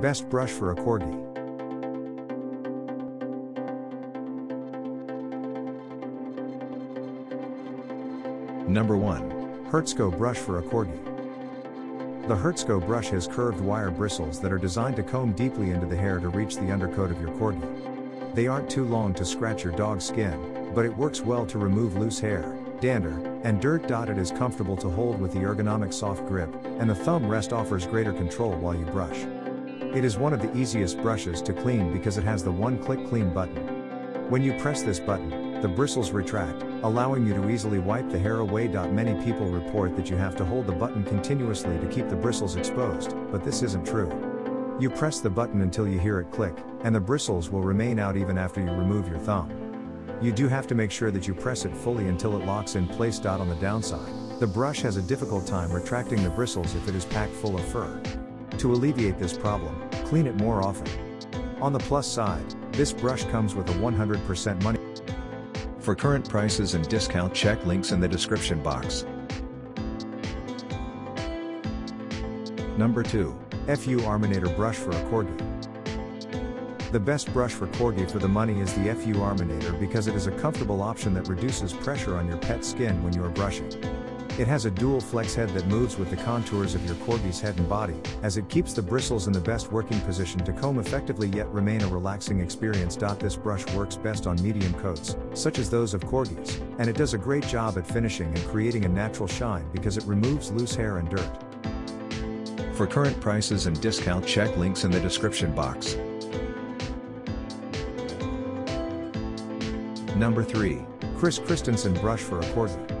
Best brush for a corgi. Number 1. Hertzko brush for a corgi. The Hertzko brush has curved wire bristles that are designed to comb deeply into the hair to reach the undercoat of your corgi. They aren't too long to scratch your dog's skin, but it works well to remove loose hair, dander, and dirt. It is comfortable to hold with the ergonomic soft grip, and the thumb rest offers greater control while you brush. It is one of the easiest brushes to clean because it has the one click clean button. When you press this button, the bristles retract, allowing you to easily wipe the hair away. Many people report that you have to hold the button continuously to keep the bristles exposed, but this isn't true. You press the button until you hear it click, and the bristles will remain out even after you remove your thumb. You do have to make sure that you press it fully until it locks in place. On the downside, the brush has a difficult time retracting the bristles if it is packed full of fur. To alleviate this problem, clean it more often. On the plus side, this brush comes with a 100% money. For current prices and discount check links in the description box. Number 2. FURminator Brush for a Corgi. The best brush for corgi for the money is the FURminator because it is a comfortable option that reduces pressure on your pet's skin when you are brushing. It has a dual flex head that moves with the contours of your corgi's head and body, as it keeps the bristles in the best working position to comb effectively yet remain a relaxing experience. This brush works best on medium coats, such as those of corgis, and it does a great job at finishing and creating a natural shine because it removes loose hair and dirt. For current prices and discount check links in the description box. Number 3. Chris Christensen Brush for a Corgi.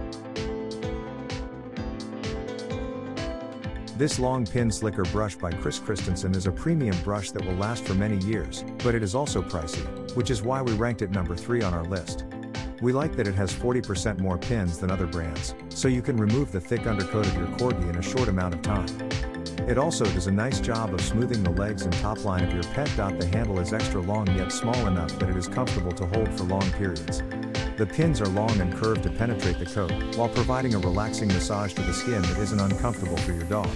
This long pin slicker brush by Chris Christensen is a premium brush that will last for many years, but it is also pricey, which is why we ranked it number 3 on our list. We like that it has 40% more pins than other brands, so you can remove the thick undercoat of your corgi in a short amount of time. It also does a nice job of smoothing the legs and top line of your pet. The handle is extra long yet small enough that it is comfortable to hold for long periods. The pins are long and curved to penetrate the coat, while providing a relaxing massage to the skin that isn't uncomfortable for your dog.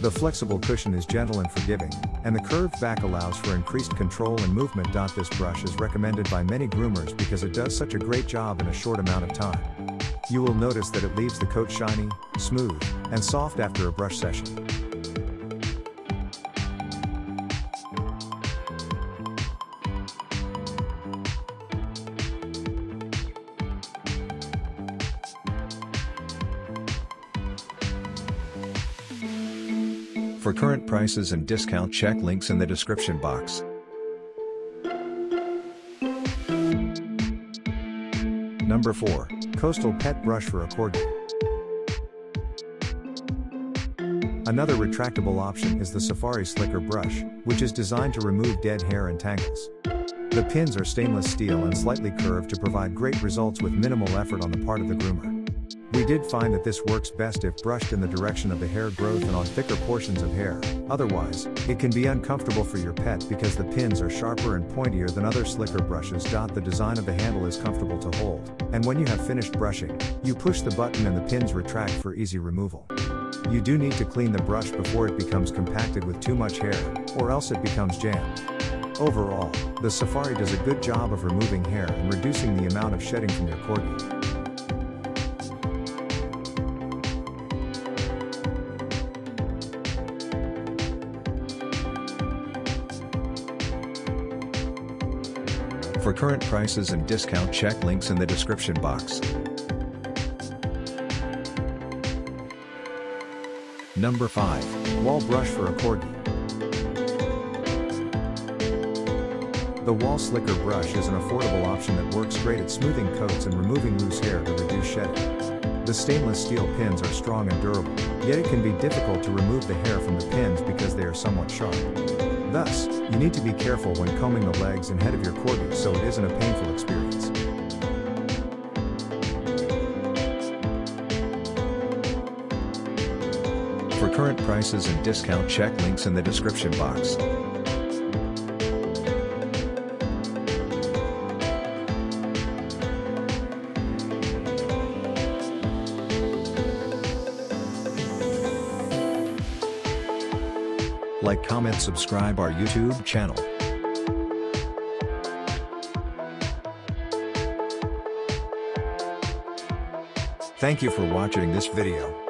The flexible cushion is gentle and forgiving, and the curved back allows for increased control and movement. This brush is recommended by many groomers because it does such a great job in a short amount of time. You will notice that it leaves the coat shiny, smooth, and soft after a brush session. For current prices and discount check links in the description box. Number 4. Coastal Pet Brush for a Corgi. Another retractable option is the Safari Slicker Brush, which is designed to remove dead hair and tangles. The pins are stainless steel and slightly curved to provide great results with minimal effort on the part of the groomer. We did find that this works best if brushed in the direction of the hair growth and on thicker portions of hair, otherwise, it can be uncomfortable for your pet because the pins are sharper and pointier than other slicker brushes. The design of the handle is comfortable to hold, and when you have finished brushing, you push the button and the pins retract for easy removal. You do need to clean the brush before it becomes compacted with too much hair, or else it becomes jammed. Overall, the Safari does a good job of removing hair and reducing the amount of shedding from your corgi. For current prices and discount check links in the description box. Number 5. Wahl Brush for a Corgi. The Wahl Slicker Brush is an affordable option that works great at smoothing coats and removing loose hair to reduce shedding. The stainless steel pins are strong and durable, yet it can be difficult to remove the hair from the pins because they are somewhat sharp. Thus, you need to be careful when combing the legs and head of your corgi so it isn't a painful experience. For current prices and discount check links in the description box. Like comment subscribe our YouTube channel. Thank you for watching this video.